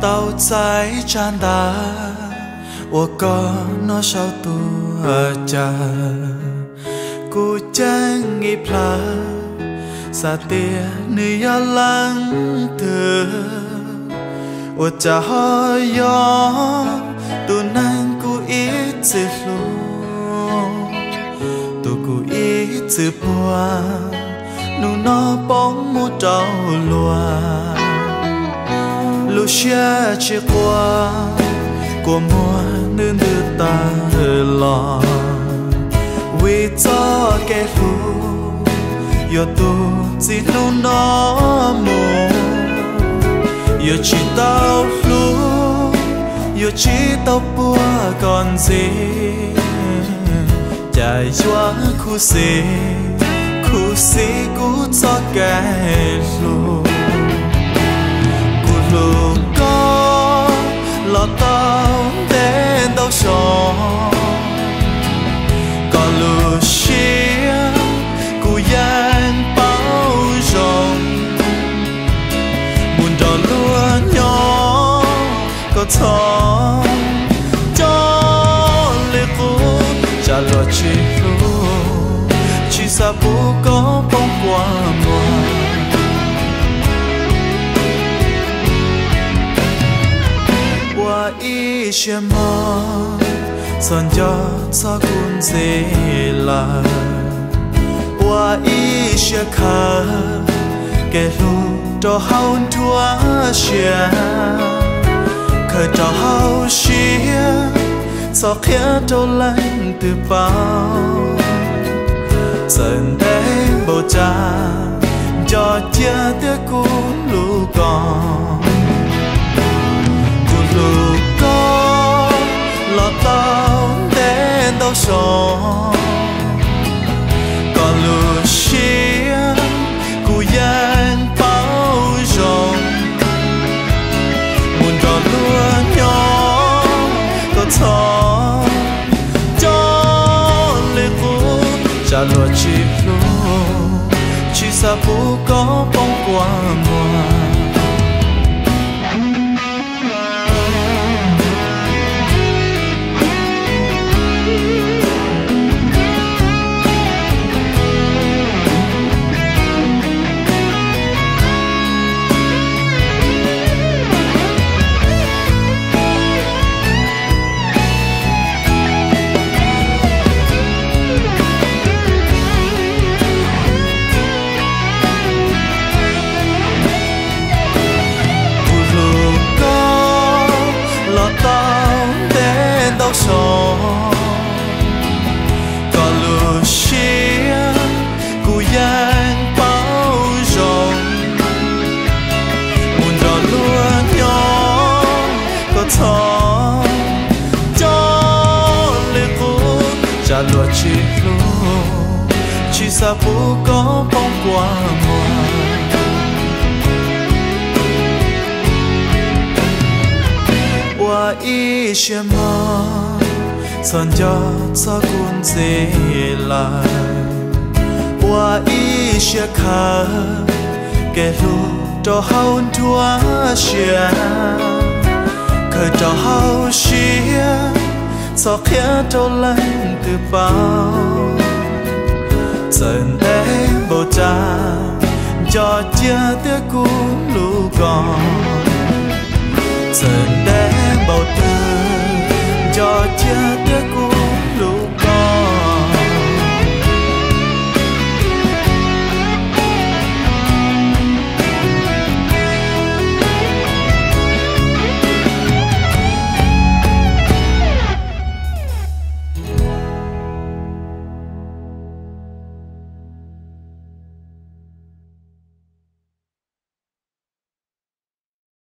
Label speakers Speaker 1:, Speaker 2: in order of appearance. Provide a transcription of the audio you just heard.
Speaker 1: 到在长大，我 có nó sao tu ở cha? Cô chẳng nghĩ Sa tia ni ya lăng thừa Ủa cha ho yo Tu năng cô ít dễ lô Tu cô ít dễ bùa Nụ nó bóng mù trâu lùa Lucia che qua, của mùa nên đưa ta ở lò. Vì cho kẻ thù yo tu chỉ lu nó mù. Yo chỉ tao lu yo chỉ tao bua còn gì. Chạy qua khu xì khu xì cú cho kẻ thù trả chỉ lu chỉ bố có bóng qua mùa ý xem mơ son cho cho kun dễ là qua ý sẽ khá kẻ lu cho hao thua xia. Khởi cho hao xia cho khía cho lạnh từ bao dần đây bầu cha cho chia tiếc cũ lu còn lu có lo tao đến đâu rồi còn lu xin trả lúa chỉ lu chỉ sa phú có bóng qua mùa trả lúa chỉ lu chỉ xa phố có bóng qua mùa qua y xem mơ son cho cho cuốn dễ lại qua y sẽ khờ kẻ lu cho hao thua xia. Khởi cho hao xia sao khía cho lạnh từ bao. Dần đây bầu cha cho chia tiếc cũ lũ còn dần đây bầu tư cho chia